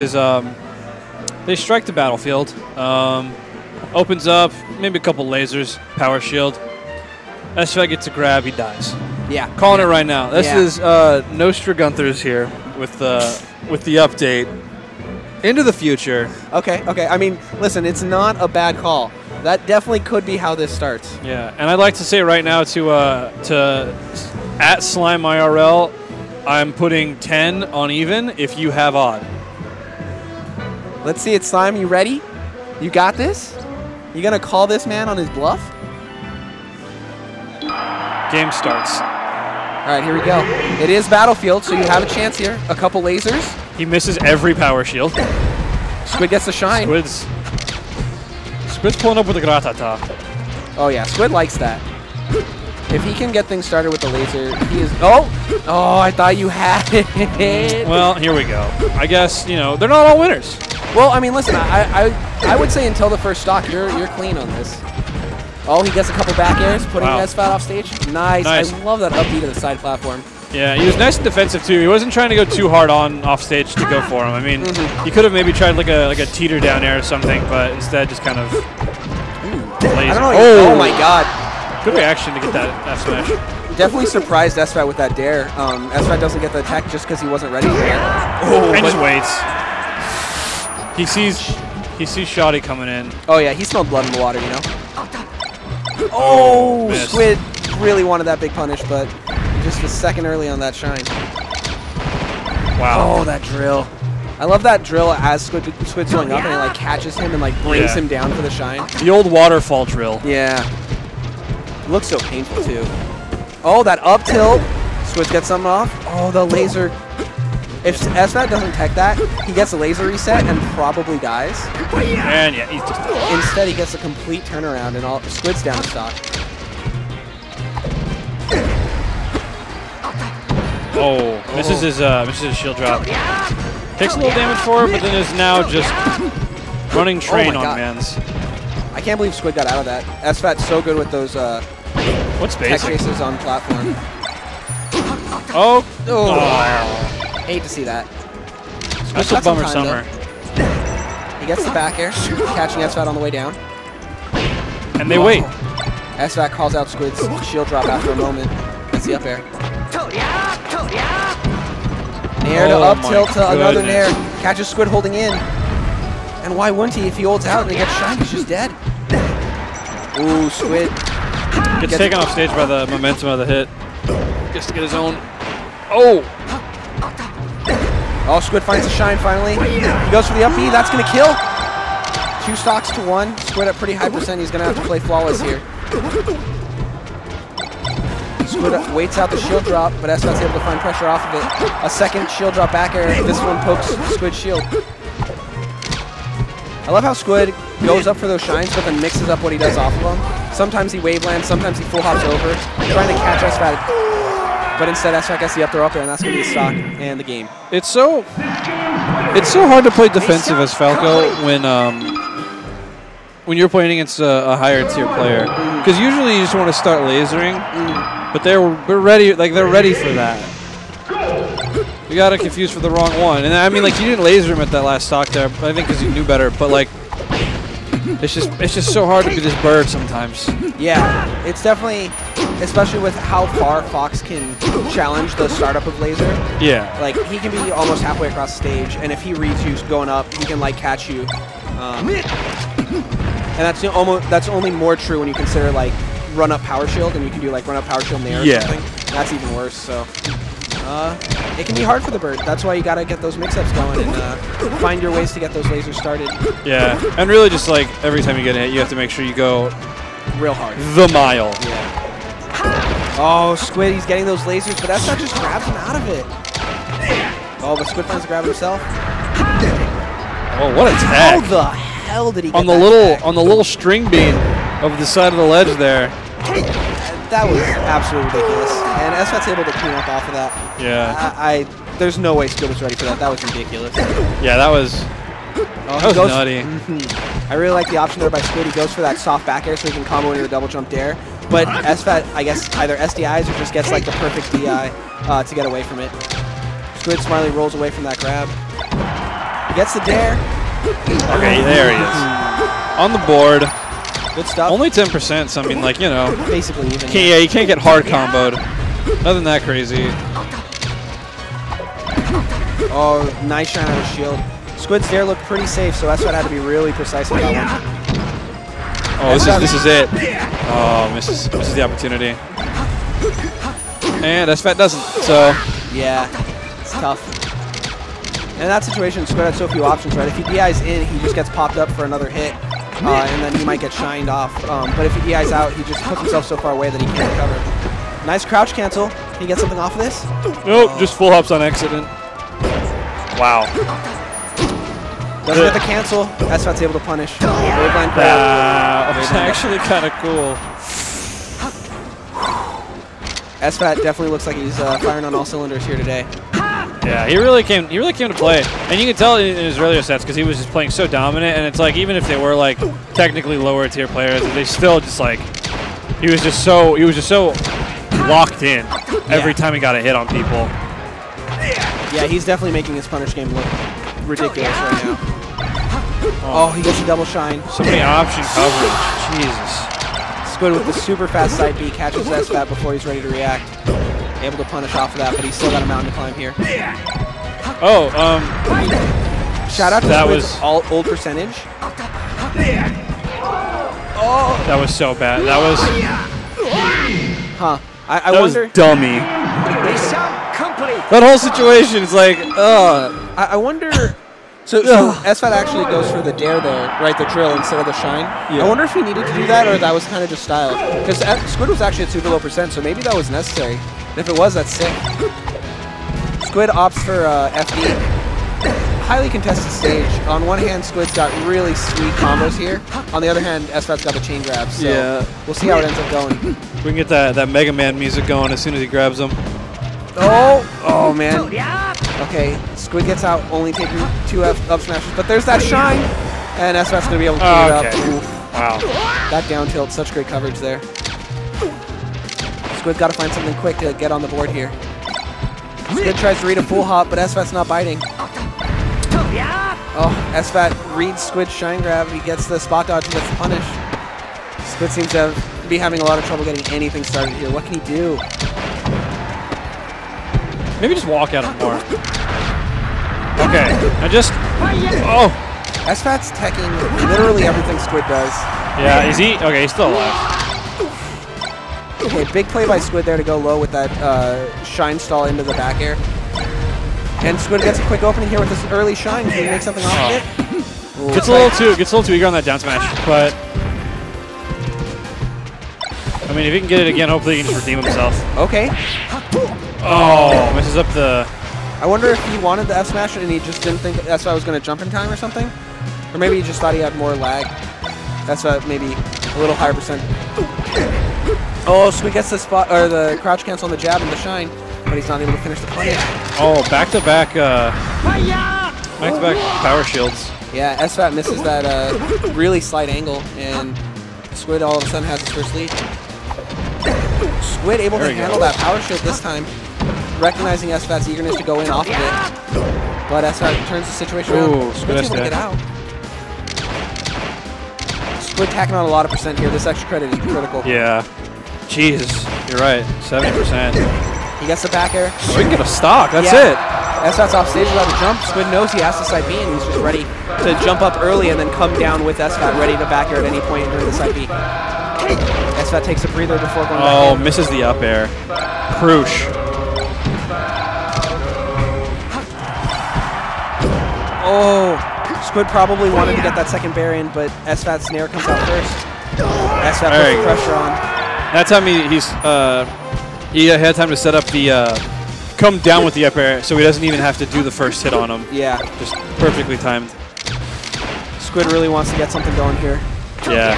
is um, they strike the battlefield. Um, opens up, maybe a couple lasers, power shield. SFAT gets a grab, he dies. Yeah. Calling it right now. This Yeah. is uh, Nostra Guntherz here with the with the update into the future. Okay, okay. I mean, listen, it's not a bad call. That definitely could be how this starts. Yeah, and I'd like to say right now to uh, to at Slime IRL, I'm putting 10 on even if you have odd. Let's see it, Slime. You ready? You got this? You gonna call this man on his bluff? Game starts. All right, here we go. It is Battlefield, so you have a chance here. A couple lasers. He misses every power shield. Squid gets the shine. Squid's Squid's pulling up with a gratata. Oh yeah, Squid likes that. If he can get things started with the laser, he is. Oh, oh! I thought you had it. Well, here we go. I guess you know they're not all winners. Well, I mean, listen, I, I, I would say until the first stock, you're, you're clean on this. Oh, he gets a couple back airs, putting Wow. SFAT off stage. Nice. Nice. I love that upbeat of the side platform. Yeah, he was nice and defensive too. He wasn't trying to go too hard on off stage to go for him. I mean, Mhm. he could have maybe tried like a like a teeter down air or something, but instead just kind of laser. I don't know. Oh, Oh, my God. Good reaction to get that F smash. Definitely surprised SFAT with that dair. Um, SFAT doesn't get the attack just because he wasn't ready for it. Oh, and just waits. He sees he sees Shoddy coming in. oh, yeah, he smelled blood in the water, you know? Oh, oh, missed. Squid really wanted that big punish, but just a second early on that shine. Wow. Oh, that drill. I love that drill as Squid, Squid's going up and it like catches him and like brings Yeah. him down for the shine. The old waterfall drill. Yeah. Looks so painful too. Oh, that up tilt. Squid gets something off. Oh, the laser. If SFAT doesn't tech that, he gets a laser reset and probably dies. And yeah, he's just Instead, he gets a complete turnaround and all Squid's down to stock. Oh, misses his uh, misses his shield drop. Takes a little damage for it, but then is now just running train Oh on God. mans. I can't believe Squid got out of that. SFAT's so good with those uh, What's tech basic? chases on platform. Oh, Oh, oh. Hate to see that. that's a bummer summer. He gets the back air, catching SFAT on the way down. And they wait. SFAT calls out Squid's shield drop after a moment. That's the up air. Nair to Oh up tilt to another. Nair. Catches Squid holding in. And why wouldn't he? If he holds out and he gets shined, he's just dead. Ooh, Squid. Gets Gets- taken off stage by the momentum of the hit. Gets to get his own. Oh, Oh, Squid finds a shine finally. He goes for the up B. That's going to kill. Two stocks to one. Squid at pretty high percent. He's going to have to play flawless here. Squid waits out the shield drop, but SFAT's able to find pressure off of it. A second shield drop back air. This one pokes Squid's shield. I love how Squid goes up for those shines, but then mixes up what he does off of them. Sometimes he wave lands, sometimes he full hops over, trying to catch SFAT. But instead, SFAT gets the up throw up there, and that's going to be the stock and the game. it's so it's so hard to play defensive as Falco when um when you're playing against a, a higher tier player because usually you just want to start lasering, but they're we're ready like they're ready for that. You got it confused for the wrong one, and I mean like you didn't laser him at that last stock there. I think because you knew better, but like. It's just it's just so hard to be this bird sometimes. Yeah, it's definitely, especially with how far Fox can challenge the startup of Laser. Yeah. Like, he can be almost halfway across the stage, and if he reads you going up, he can, like, catch you. Um, and that's the almost that's only more true when you consider, like, run-up power shield, and you can do, like, run-up power shield in the air Yeah. or something. That's even worse, so... Uh, it can be hard for the bird. That's why you gotta get those mix-ups going and uh, find your ways to get those lasers started Yeah, and really just like every time you get hit, you have to make sure you go real hard. the mile. Yeah. Oh, Squid, he's getting those lasers, but that's not just grabs him out of it. Oh, but Squid finds the grab himself. Oh, what a tag. How the hell did he get on the that little tag? on the little string beam of the side of the ledge there. That was absolutely ridiculous. And SFAT's able to clean up off of that. Yeah, I, I there's no way Squid was ready for that. That was ridiculous. yeah, that was Oh, that was goes- nutty. Mhm. I really like the option there by Squid. He goes for that soft back air so he can combo into the double jump dair. But SFAT, I guess, either SDIs or just gets like the perfect DI uh, to get away from it. Squid smartly rolls away from that grab. He gets the dair. Okay, there he is. On the board. Good stuff. Only 10%, so I mean, like, you know. basically even. Can't, yeah, you can't get hard comboed. Nothing that crazy. Oh, nice shine out of shield. Squid's dair looked pretty safe, so SFAT had to be really precise one. Oh, this is this is it. Oh, misses misses the opportunity. And SFAT doesn't. So Yeah, it's tough. And in that situation, Squid had so few options, right? If he DI's in, he just gets popped up for another hit, uh, and then he might get shined off. Um, but if he DI's out, he just puts himself so far away that he can't recover. Nice crouch cancel. Can he get something off of this? nope, just full hops on accident. Wow. Doesn't get the cancel. SFAT's able to punish. Waveland grab. That was actually kind of cool. SFAT definitely looks like he's uh, firing on all cylinders here today. Yeah, he really came. He really came to play, and you can tell in his earlier sets because he was just playing so dominant. And it's like even if they were like technically lower tier players, they still just like he was just so he was just so locked in every Yeah. time he got a hit on people. Yeah, he's definitely making his punish game look ridiculous right now. Oh, he gets a double shine. So many option coverage. Jesus. Squid with the super fast side B catches SFAT before he's ready to react. Able to punish off of that, but he's still got a mountain to climb here. Oh, um, Shout out to That was- all old percentage. Oh. that was so bad. That was Huh. I, I that wonder. was dummy. That whole situation is like, uh, I, I wonder. So, so SFAT actually goes for the dair there, right? The drill instead of the shine. Yeah. I wonder if he needed to do that or that was kind of just style. Because Squid was actually at super low percent, so maybe that was necessary. And if it was, that's sick. Squid opts for uh, FD. Highly contested stage. On one hand, Squid's got really sweet combos here. On the other hand, SFAT's got the chain grabs. So Yeah. We'll see how it ends up going. we can get that that Mega Man music going as soon as he grabs them. Oh, oh man. Okay, Squid gets out, only taking two F up smashes, but there's that shine, and SFAT's gonna be able to clean it Okay. up. Oof, Wow. that down tilt, such great coverage there. Squid's got to find something quick to get on the board here. Squid tries to read a full hop, but SFAT's not biting. Oh, SFAT reads Squid's shine grab. He gets the spot dodge and gets the punish. Squid seems to be having a lot of trouble getting anything started here. What can he do? Maybe just walk at him more. Okay. I just. Oh. SFAT's teching literally everything Squid does. Yeah. Is he? Okay. He's still alive. Okay, big play by Squid there to go low with that uh, shine stall into the back air. And Squid gets a quick opening here with this early shine. Can he make something off of it? Ooh, Gets a little too gets a little too eager on that down smash, but. I mean, if he can get it again, hopefully he can just redeem himself. Okay. Oh, misses up the. I wonder if he wanted the F smash and he just didn't think that's why I was going to jump in time or something? Or maybe he just thought he had more lag. That's why maybe a little higher percent. Oh, Squid gets the spot or the crouch cancel on the jab and the shine, but he's not able to finish the punish. Oh, back to back. Uh, back to back power shields. Yeah, SFAT misses that uh, really slight angle, and Squid all of a sudden has his first lead. Squid able There to we go. handle that power shield this time, recognizing SFAT's eagerness to go in off of it. But SFAT turns the situation Ooh, around. Squid's able to Squid get out. Squid tacking on a lot of percent here. This extra credit is critical. Yeah. Jeez, you're right. Seventy percent. He gets the back air. Oh, we can get a stock. That's Yeah. it. SFAT's off stage without a jump. Squid knows he has to side B, and he's just ready to jump up early and then come down with SFAT ready to back air at any point during the side B. SFAT takes a breather before going Oh, back in. misses the up air. Crush. Oh, Squid probably wanted to get that second bair in, but SFAT snare comes out first. SFAT puts the pressure on. That time he, he's uh, he had time to set up the uh, come down with the up air, so he doesn't even have to do the first hit on him. Yeah, Just perfectly timed. Squid really wants to get something going here. Yeah.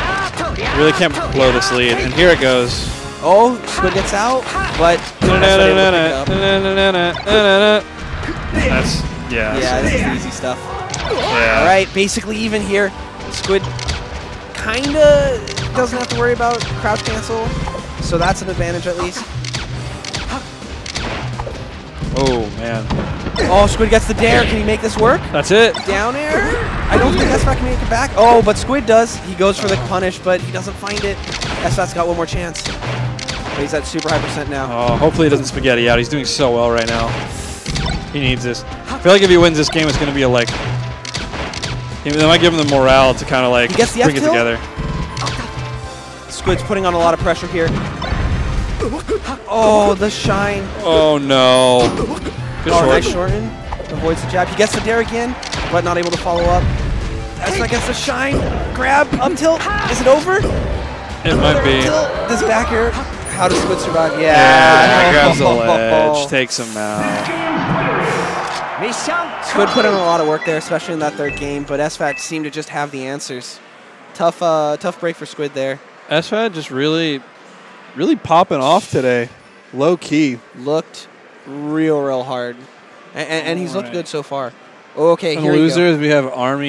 Really can't blow this lead. And here it goes. Oh, Squid gets out, but SFAT able to pick up. That's yeah. Yeah, that's- this is the easy stuff. yeah. All right, basically even here. Squid kinda doesn't have to worry about crouch cancel, so that's an advantage at least. Oh man. Oh, Squid gets the dair. Can he make this work? That's it. Down air. I don't think SFAT can make it back. Oh, but Squid does. He goes for the punish, but he doesn't find it. SFAT's got one more chance. But he's at super high percent now. Oh, hopefully he doesn't spaghetti out. He's doing so well right now. He needs this. I feel like if he wins this game, it's going to be a like. They might give him the morale to kind of like He gets the bring it together. Squid's putting on a lot of pressure here. Oh, the shine. Oh no. Good Oh, short. nice shorten. Avoids the jab. He gets the dair again, but not able to follow up. SFAT gets the shine. Grab. Up tilt. Is it over? It might be. Tilt. This back air. How does Squid survive? Yeah. Yeah, grabs the ledge, takes him out. Squid put in a lot of work there, especially in that third game, but SFAT seemed to just have the answers. Tough, uh, tough break for Squid there. SFAT just really, really popping off today. Low key. Looked real, real hard, and, and, and he's looked good so far. Okay, And here we go. losers, we have Army